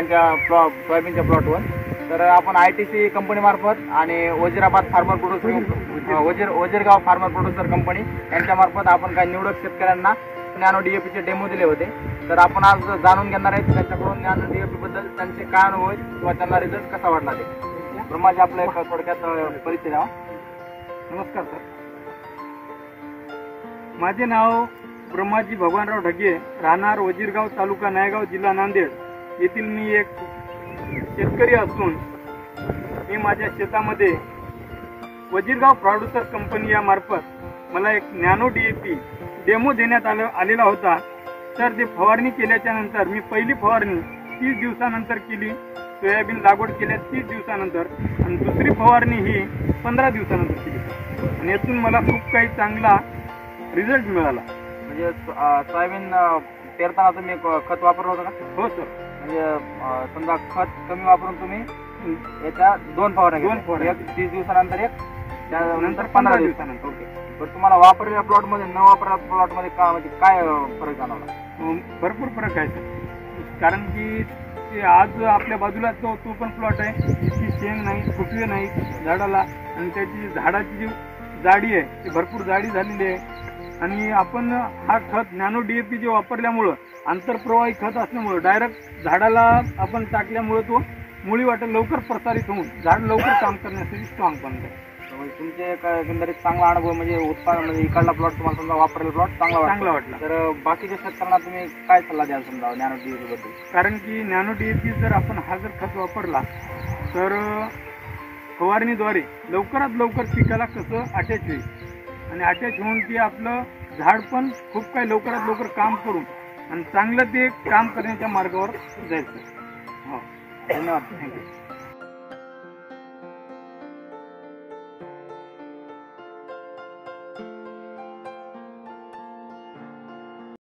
यांच्या प्लॉ सोयाबीनच्या प्लॉटवर. तर आपण आय टी सी कंपनी मार्फत आणि Wazirabad farmer producer Wazir Wazirgaon farmer producer company यांच्या मार्फत आपण काही निवडक शेतकऱ्यांना नॅनो डीएपीचे डेमो दिले होते. तर आपण आज जाणून घेणार आहेत त्यांच्याकडून नॅनो डीएपी बद्दल त्यांचे काय अनुभव आहेत किंवा त्यांना रिझल्ट कसा वाटला ते. ब्रह्माजी आपला एक थोडक्यात परिचय द्यावा. नमस्कार सर माझे नाव ब्रह्माजी भगवानराव ढगे राहणार वजीरगाव तालुका नायगाव जिल्हा नांदेड. येथील मी एक शेतकरी असून मी माझ्या शेतामध्ये वजीरगाव प्रोड्युसर कंपनी या मार्फत मला एक नॅनो डीएपी डेमो देण्यात आलं आलेला होता. तर ते फवारणी केल्याच्यानंतर मी पहिली फवारणी तीस दिवसानंतर केली. सोयाबीन लागवड केल्या तीस दिवसानंतर आणि दुसरी फवारणी ही पंधरा दिवसानंतर केली. आणि यातून मला खूप काही चांगला रिझल्ट मिळाला. म्हणजे सोयाबीन पेरताना तुम्ही खत वापरलं होतं का? हो सर. म्हणजे अं, समजा खत कमी वापरून तुम्ही याच्या दोन फवारण्या दोन. फवारण्या. एक तीस दिवसानंतर एक त्यानंतर नंतर पंधरा दिवसानंतर. ओके. बरं तुम्हाला वापरलेल्या प्लॉटमध्ये न वापरलेल्या प्लॉटमध्ये का म्हणजे काय अं, फरक जाणवला? अं, भरपूर फरक आहे सर. कारण की ते आज आपल्या बाजूला तो तो पण प्लॉट आहे. ती शेंग नाही फुटवे नाही झाडाला. आणि त्याची झाडाची जी जाडी आहे ती भरपूर जाडी झालेली आहे. आणि आपण हा खत नॅनो डीएपी जे वापरल्यामुळं आंतरप्रवाही खत असल्यामुळं डायरेक्ट झाडाला आपण टाकल्यामुळं तो मुळी वाटेल लवकर प्रसारित होऊन झाड लवकर काम करण्यासाठी स्ट्रॉंग बनतं म्हणजे तुमचे एक एकंदरीत चांगला अनुभव म्हणजे उत्पादन म्हणजे इकडला प्लॉट तुम्हाला समजा वापरलेला प्लॉट चांगला वाटला चांगला वाटला. तर बाकीच्या शेतकऱ्यांना तुम्ही काय सल्ला द्याल समजा नॅनो डीएपी बद्दल कारण की नॅनो डीएपी जर आपण हा जर खत वापरला तर फवारणीद्वारे लवकरात लवकर पिकाला कसं अटॅच होईल? आणि अटॅच होऊन ते आपलं झाड पण खूप काही लवकरात लवकर काम करून आणि चांगलं ते काम करण्याच्या मार्गावर जायचं. हो. धन्यवाद. थँक्यू